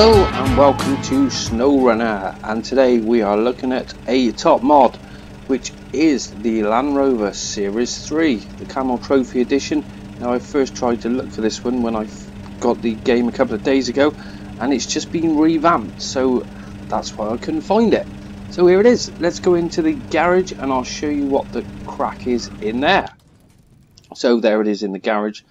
Hello and welcome to SnowRunner and today we are looking at a top mod which is the Land Rover Series 3 the Camel Trophy Edition. Now I first tried to look for this one when I got the game a couple of days ago and it's just been revamped so that's why I couldn't find it. So here it is. Let's go into the garage and I'll show you what the crack is in there. So there it is in the garage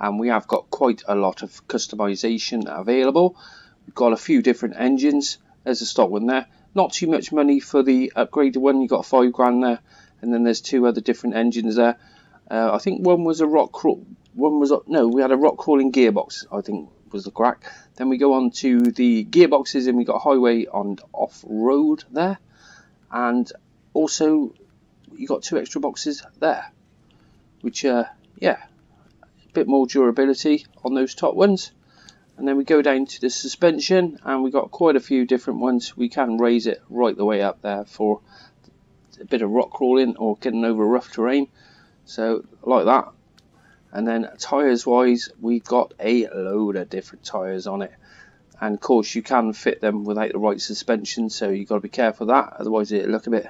and we have got quite a lot of customization available got a few different engines there's a stock one there. Not too much money for the upgraded one. You got five grand there and then there's two other different engines there. Uh, I think one was a rock crawl one was no we had a rock crawling gearbox I think was the crack. Then we go on to the gearboxes and we got highway and off-road there. And also you got two extra boxes there which uh, yeah a bit more durability on those top ones and then we go down to the suspension and we got quite a few different ones. We can raise it right the way up there for a bit of rock crawling or getting over rough terrain. So like that. And then tyres wise we've got a load of different tyres on it. And of course you can fit them without the right suspension so you've got to be careful of that. Otherwise it look a bit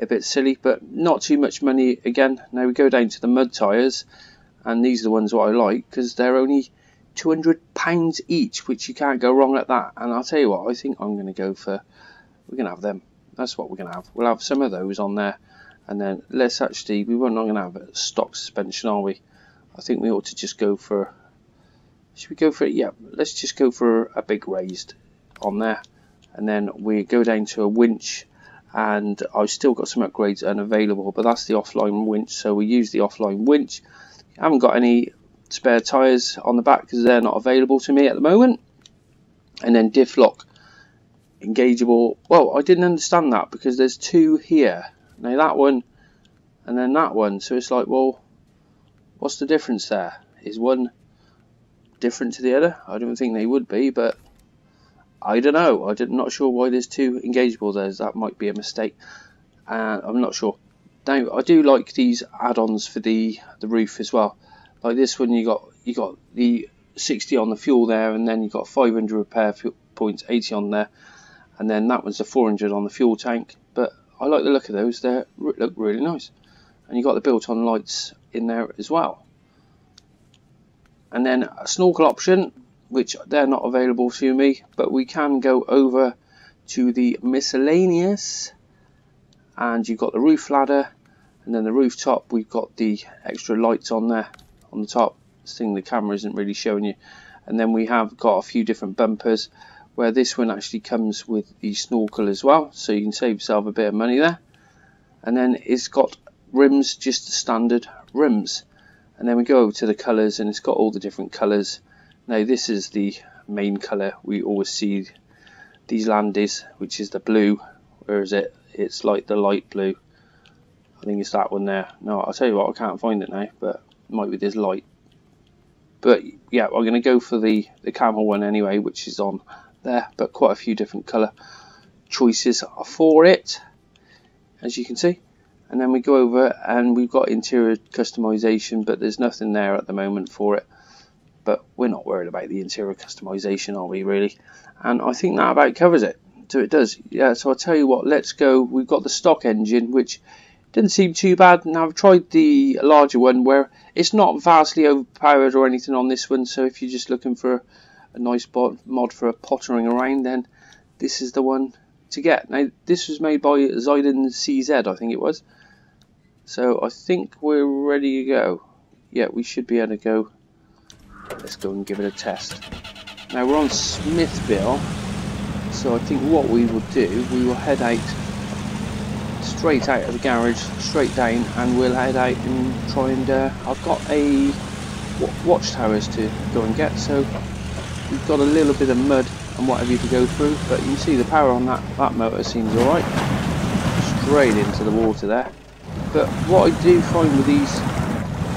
a bit silly. But not too much money again. Now we go down to the mud tyres and these are the ones what I like because they're only 200 pounds each which you can't go wrong at that. And I'll tell you what I think I'm going to go for we're going to have them. That's what we're going to have. We'll have some of those on there. And then let's actually we weren't going to have a stock suspension are we? I think we ought to just go for should we go for it yeah let's just go for a big raised on there. And then we go down to a winch and I've still got some upgrades unavailable but that's the offline winch. So we use the offline winch. Haven't got any spare tyres on the back because they're not available to me at the moment. And then diff lock engageable. Well I didn't understand that because there's two here. Now that one and then that one. So it's like well what's the difference there? Is one different to the other? I don't think they would be but I don't know. I'm not sure why there's two engageable there. That might be a mistake. Uh, I'm not sure. Now I do like these add-ons for the the roof as well like this one you got you got the 60 on the fuel there and then you got 500 repair points 80 on there and then that one's the 400 on the fuel tank. But I like the look of those. They look really nice. And you got the built-on lights in there as well. And then a snorkel option which they're not available to me but we can go over to the miscellaneous. And you've got the roof ladder and then the rooftop we've got the extra lights on there on the top thing the camera isn't really showing you. And then we have got a few different bumpers where this one actually comes with the snorkel as well so you can save yourself a bit of money there. And then it's got rims just the standard rims. And then we go over to the colors and it's got all the different colors now this is the main color we always see these landis which is the blue. Where is it? It's like the light blue. I think it's that one there. No I'll tell you what I can't find it now but might be this light. But yeah I'm going to go for the the camel one anyway which is on there but quite a few different color choices are for it as you can see. And then we go over and we've got interior customization but there's nothing there at the moment for it. But we're not worried about the interior customization are we really? And I think that about covers it. So it does. Yeah so I'll tell you what let's go. We've got the stock engine which didn't seem too bad now I've tried the larger one where it's not vastly overpowered or anything on this one so if you're just looking for a nice bot mod for pottering around then this is the one to get now this was made by Zyden CZ I think it was so I think we're ready to go. Yeah, we should be able to go. Let's go and give it a test. Now we're on Smithville, so I think what we will do, we will head out straight out of the garage, straight down, and we'll head out and try and. Uh, I've got a watchtowers to go and get, so we've got a little bit of mud and whatever you to go through, but you can see the power on that that motor seems alright. Straight into the water there. But what I do find with these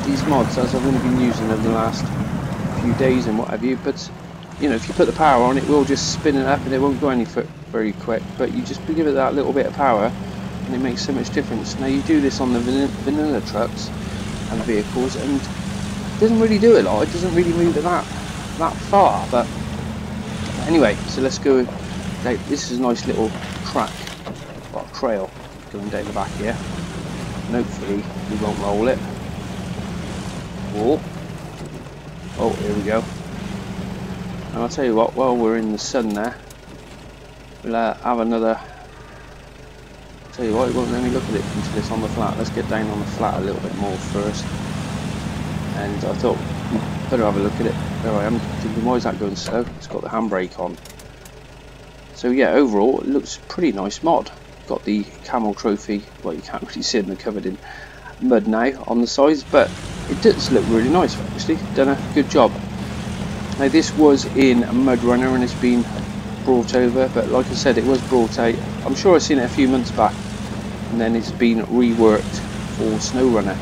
these mods, as I've only been using them the last few days and what have you, but you know, if you put the power on, it will just spin it up and it won't go any foot very quick. But you just give it that little bit of power, and it makes so much difference. Now you do this on the vanilla trucks and vehicles, and it doesn't really do a lot. It doesn't really move it that that far, but Anyway, so let's go. This is a nice little track, well, trail going down the back here. And hopefully we won't roll it. Whoa. Oh, here we go. And I'll tell you what, while we're in the sun there, we'll uh, have another tell you what, it won't let me look at it until it's on the flat. Let's get down on the flat a little bit more first. And I thought, better have a look at it. There I am, thinking, why is that going slow? It's got the handbrake on. So yeah, overall, it looks pretty nice mod. Got the camel trophy, well you can't really see it, they're covered in mud now on the sides, but it does look really nice actually, done a good job. Now this was in Mud Runner and it's been brought over, but like I said, it was brought out. I'm sure I've seen it a few months back, and then it's been reworked for SnowRunner.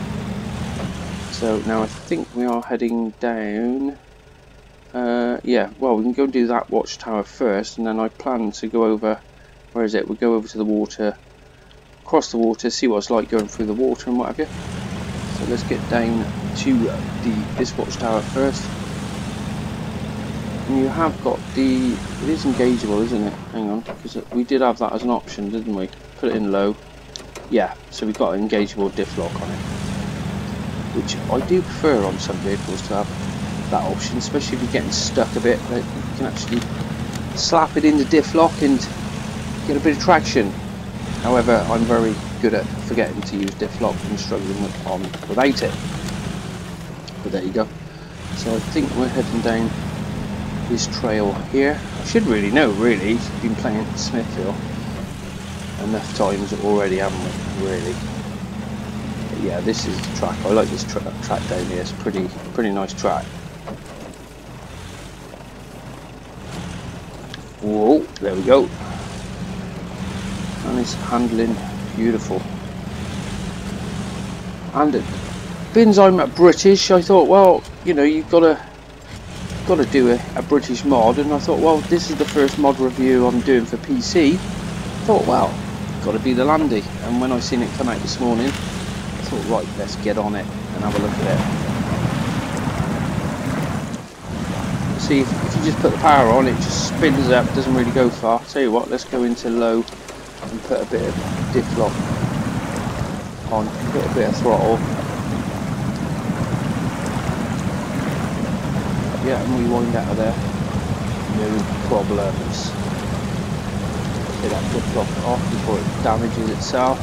So now I think we are heading down. Uh, yeah, well, we can go and do that watchtower first, and then I plan to go over. Where is it? We'll go over to the water, cross the water, see what it's like going through the water and what have you. So let's get down to the this watchtower first. And you have got the, it is engageable isn't it? Hang on, because we did have that as an option didn't we? Put it in low. Yeah, so we've got an engageable diff lock on it. Which I do prefer on some vehicles to have that option, especially if you're getting stuck a bit. You can actually slap it in the diff lock and get a bit of traction. However, I'm very good at forgetting to use diff lock and struggling with, on without it. But there you go. So I think we're heading down this trail here. I should really know, really. Been playing Smithville enough times already, haven't we? Really. But yeah, this is the track. I like this tra track down here. It's pretty, pretty nice track. Whoa, there we go. And it's handling beautiful. And it, bins I'm British, I thought, well, you know, you've got to got to do a, a, British mod and I thought well this is the first mod review I'm doing for PC thought well got to be the Landy. And when I seen it come out this morning I thought right let's get on it and have a look at it. See if, if you just put the power on it just spins up doesn't really go far. Tell you what let's go into low and put a bit of diff lock on put a bit of throttle yeah, and we wind out of there. No problems. Get that flip flop off before it damages itself.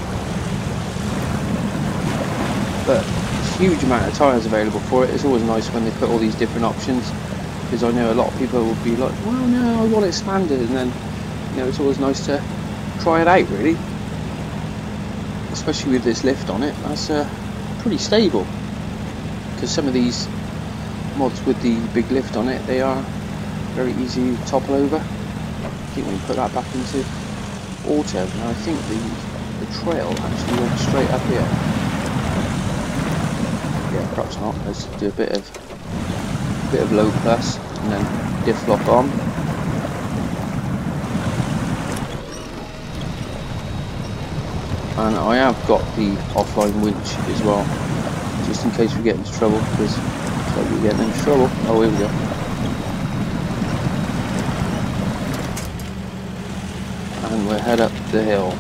But huge amount of tyres available for it. It's always nice when they put all these different options because I know a lot of people will be like, well no, I want it standard and then you know it's always nice to try it out really. Especially with this lift on it, that's uh, pretty stable because some of these mods with the big lift on it, they are very easy to topple over. I think we put that back into auto. Now I think the, the trail actually went straight up here. Yeah, perhaps not. Let's do a bit of a bit of low plus and then diff lock on. And I have got the offline winch as well, just in case we get into trouble because like we're getting in trouble. Oh, here we go. And we head up the hill.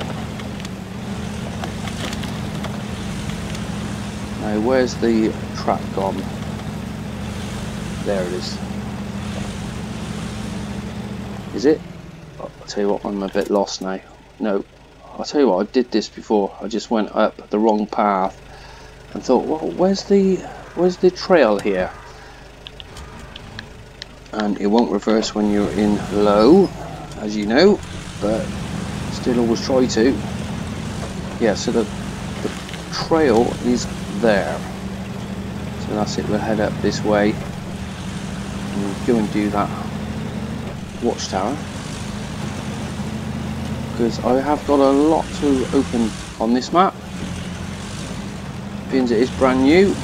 Now, where's the track gone? There it is. Is it? I'll tell you what, I'm a bit lost now. No, I'll tell you what, I did this before. I just went up the wrong path and thought, well, where's the where's the trail here? And it won't reverse when you're in low, as you know, but still always try to. Yeah, so the, the trail is there. So that's it, we'll head up this way and go and do that watchtower. Because I have got a lot to open on this map. Being it is brand new,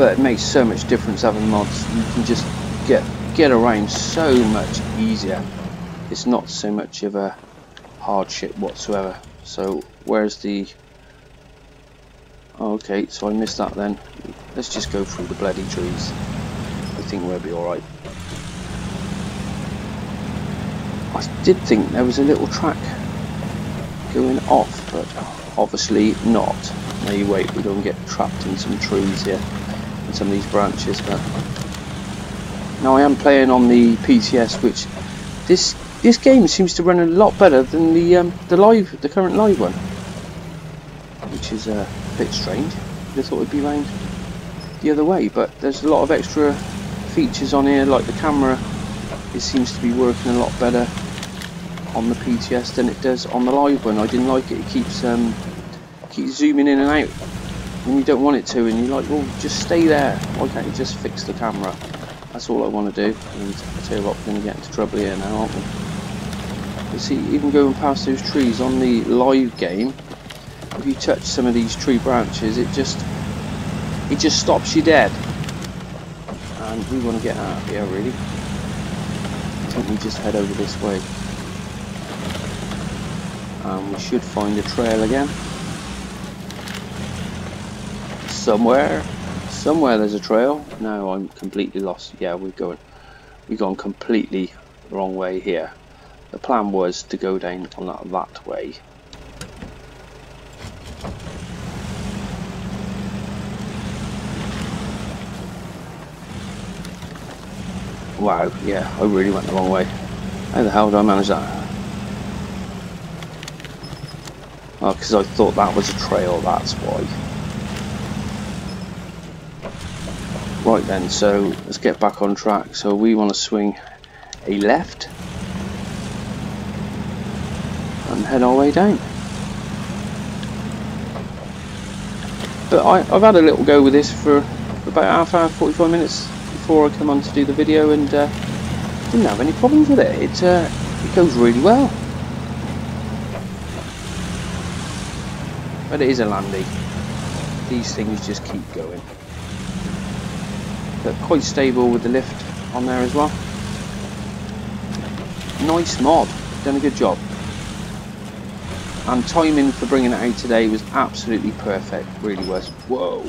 but it makes so much difference having mods. You can just get get around so much easier. It's not so much of a hardship whatsoever. So where's the okay so I missed that then. Let's just go through the bloody trees. I think we'll be alright. I did think there was a little track going off, but obviously not. Now you wait, we don't get trapped in some trees here, some of these branches, but now I am playing on the PTS, which this this game seems to run a lot better than the um, the live, the current live one, which is uh, a bit strange. I thought it'd be round the other way, but there's a lot of extra features on here, like the camera. It seems to be working a lot better on the PTS than it does on the live one. I didn't like it. It keeps um, keeps zooming in and out when you don't want it to, and you're like, well, just stay there. Why can't you just fix the camera? That's all I want to do. And I tell you what, we're going to get into trouble here now, aren't we? You see, even going past those trees on the live game, if you touch some of these tree branches, it just it just stops you dead. And we want to get out of here, really. I think we just head over this way. And we should find the trail again. Somewhere. Somewhere there's a trail. No, I'm completely lost. Yeah, we're going we've gone completely wrong way here. The plan was to go down on that, that way. Wow, yeah, I really went the wrong way. How the hell did I manage that? Oh, because I thought that was a trail, that's why. Right then, so let's get back on track. So we want to swing a left and head our way down. But I, have had a little go with this for about half hour, 45 minutes before I come on to do the video and uh, didn't have any problems with it. It, uh, it goes really well. But it is a landy. These things just keep going. But quite stable with the lift on there as well. Nice mod. Done a good job. And timing for bringing it out today was absolutely perfect. Really was. Whoa.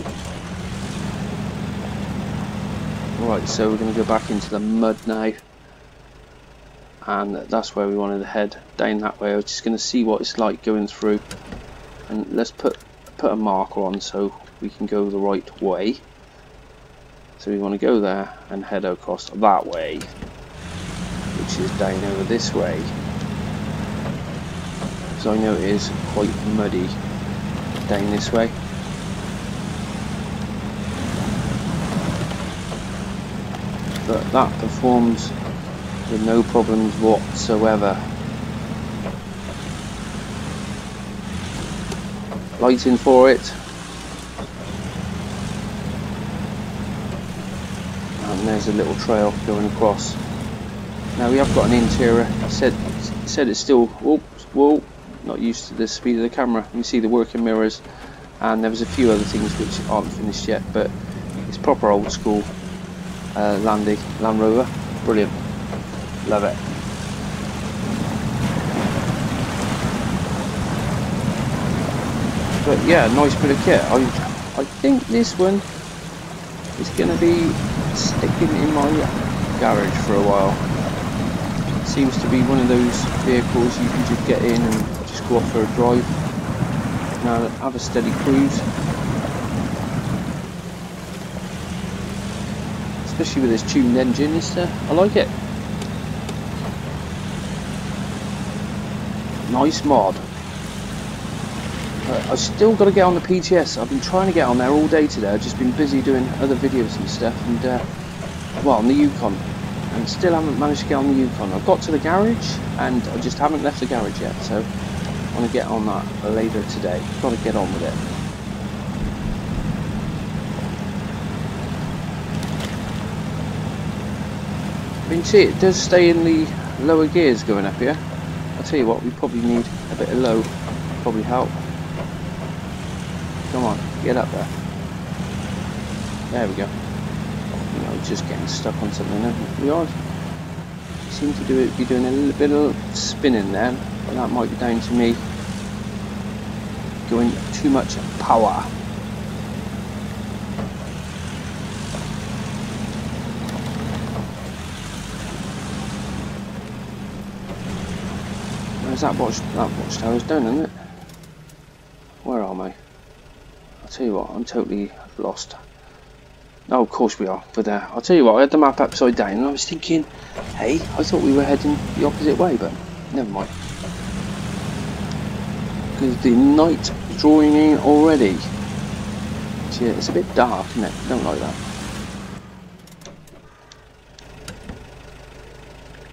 Right, so we're going to go back into the mud now. And that's where we wanted to head, down that way. I was just going to see what it's like going through. And let's put put a marker on so we can go the right way. So we want to go there and head across that way, which is down over this way. Because I know it is quite muddy down this way. but that performs with no problems whatsoever. Lighting for it. And there's a little trail going across. Now we have got an interior. I said said it's still oops, whoa, not used to the speed of the camera. You see the working mirrors and there was a few other things which aren't finished yet but it's proper old school uh, Landy, Land Rover. Brilliant. Love it. But yeah, nice bit of kit. I, I think this one is going to be sticking in my garage for a while. Seems to be one of those vehicles you can just get in and just go off for a drive. Now have a steady cruise especially with this tuned engine. It's, uh, I like it. Nice mod. I've still got to get on the PTS. I've been trying to get on there all day today. I've just been busy doing other videos and stuff, and uh, well, on the Yukon, and still haven't managed to get on the Yukon. I've got to the garage, and I just haven't left the garage yet. So I want to get on that later today. Got to get on with it. you can see it does stay in the lower gears going up here. I'll tell you what, we probably need a bit of low, probably help. Come on, get up there. There we go. You know, just getting stuck on something. We are seem to do it be doing a little bit of spinning there, but that might be down to me going too much power. There's that watch, that watchtower's done, isn't it? Where am I? I'll tell you what, I'm totally lost. No, of course we are. But uh, I'll tell you what, I had the map upside down and I was thinking, hey, I thought we were heading the opposite way, but never mind. Because the night is drawing in already. See, it's a bit dark, isn't it? Don't like that.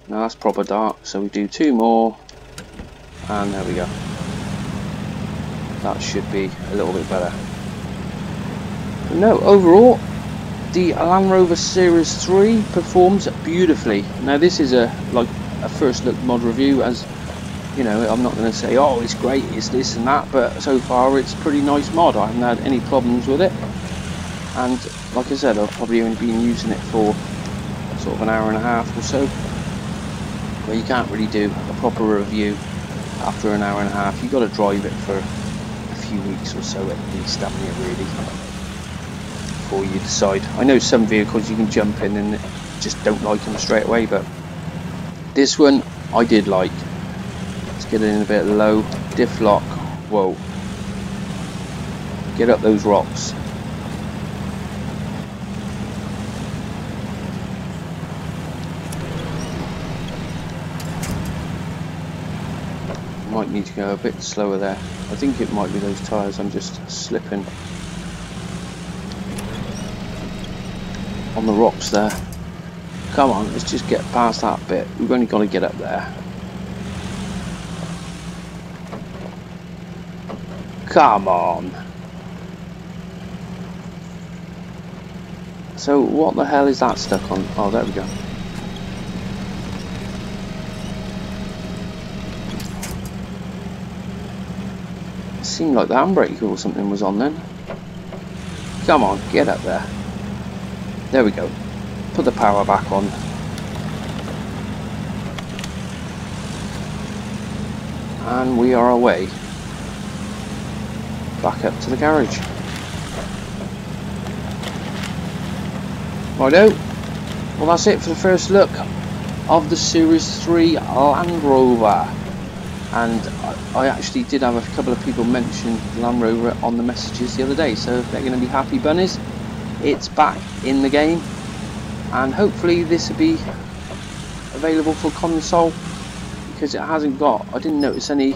Now that's proper dark, so we do two more, and there we go. That should be a little bit better. No, overall, the Land Rover Series 3 performs beautifully. Now this is a like a first look mod review as you know I'm not going to say oh it's great it's this and that but so far it's pretty nice mod. I haven't had any problems with it. And like I said I've probably only been using it for sort of an hour and a half or so. But you can't really do a proper review after an hour and a half. You've got to drive it for a few weeks or so at least haven't you really before you decide. I know some vehicles you can jump in and just don't like them straight away, but this one I did like. Let's get in a bit low. Diff lock. Whoa. Get up those rocks. Might need to go a bit slower there. I think it might be those tyres I'm just slipping. On the rocks there. Come on, let's just get past that bit. We've only got to get up there. Come on. So what the hell is that stuck on? Oh, there we go. It seemed like the handbrake or something was on then. Come on, get up there. There we go. Put the power back on. And we are away. Back up to the garage. Righto. Oh. Well that's it for the first look of the Series 3 Land Rover. And I actually did have a couple of people mention Land Rover on the messages the other day, so they're going to be happy bunnies it's back in the game. And hopefully this will be available for console because it hasn't got I didn't notice any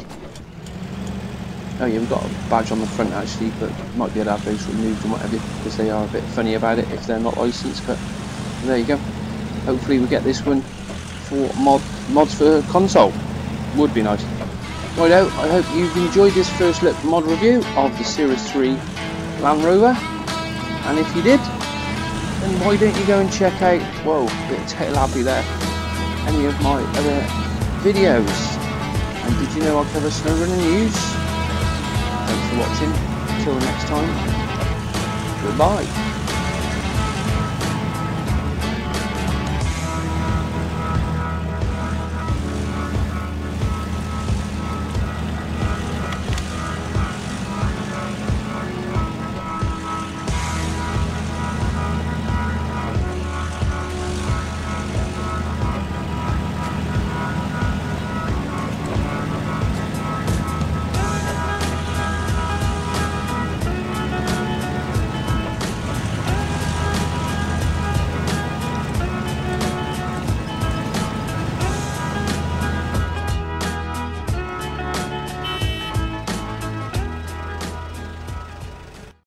oh yeah we've got a badge on the front actually but might be able to have those removed and whatever because they are a bit funny about it if they're not licensed but there you go. Hopefully we get this one for mod mods for console. Would be nice. Right out I hope you've enjoyed this first look mod review of the Series 3 Land Rover and if you did then why don't you go and check out whoa bit of tail happy there any of my other videos. And did you know I cover snow running news? Thanks for watching. Until next time. Goodbye